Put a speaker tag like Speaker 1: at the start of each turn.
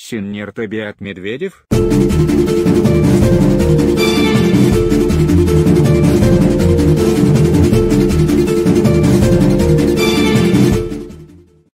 Speaker 1: Синнер Тобиат Медведев?